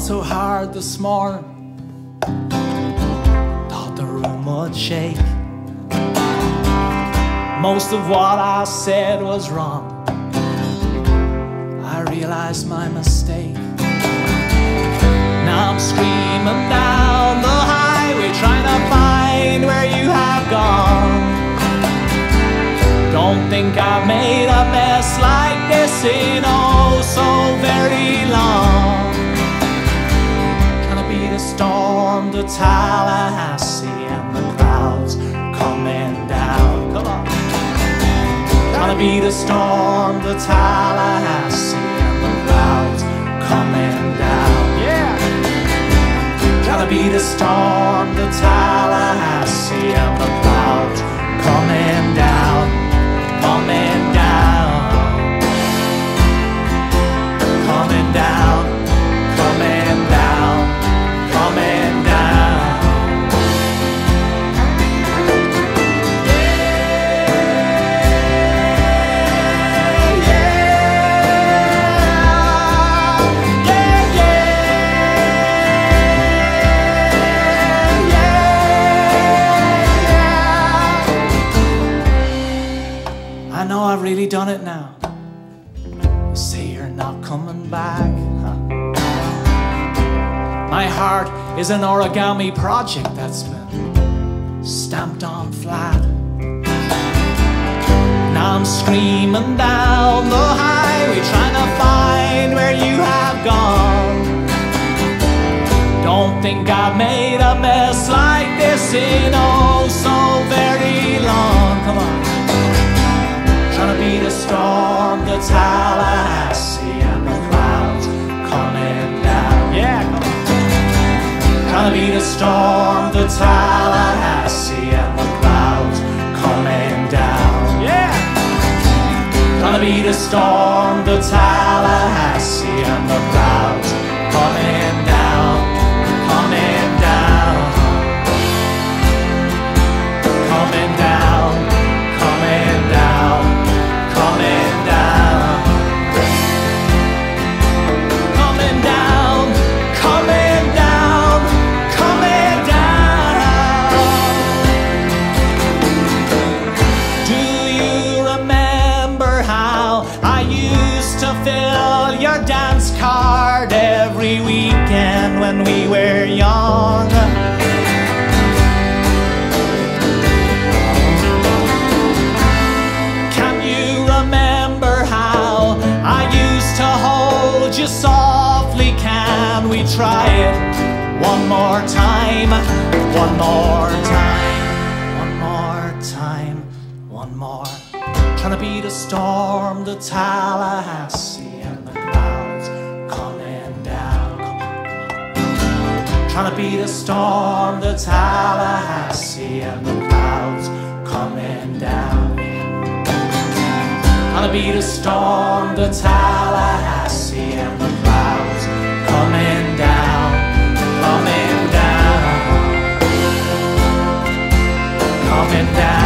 so hard this morning. Thought the room would shake. Most of what I said was wrong. I realized my mistake. Now I'm screaming down the highway, trying to find where you have gone. Don't think I've made a mess like this in oh so very long. Storm to Tallahassee and the clouds coming down. Come on. To be the storm to Tallahassee and the clouds coming down. Yeah. To beat the storm to Tallahassee and the clouds coming down coming say you're not coming back. huh? My heart is an origami project that's been stamped on flat. Now I'm screaming down the highway, trying to find where you have gone. Don't think I've made a mess like this in oh so very long. Come on. Trying to beat a storm, the Tallahassee Trying to beat a storm, the Tallahassee and the clouds coming down. Yeah. Trying to beat a storm, the Tallahassee and the clouds when we were young? Can you remember how I used to hold you softly? Can we try it one more time? One more time, one more time, one more. Trying to beat a storm, the Tallahassee Trying to be the storm, the Tallahassee and the clouds coming down. Trying to be the storm, the Tallahassee and the clouds coming down, coming down, coming down.